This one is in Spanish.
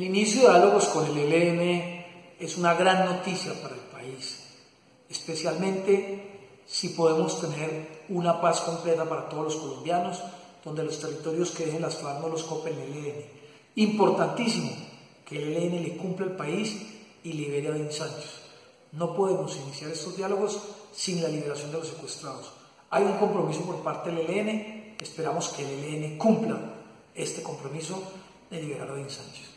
El inicio de diálogos con el ELN es una gran noticia para el país, especialmente si podemos tener una paz completa para todos los colombianos, donde los territorios que dejen las FARC no los copen el ELN. Importantísimo que el ELN le cumpla al país y libere a Ben Sánchez. No podemos iniciar estos diálogos sin la liberación de los secuestrados. Hay un compromiso por parte del ELN, esperamos que el ELN cumpla este compromiso de liberar a Ben Sánchez.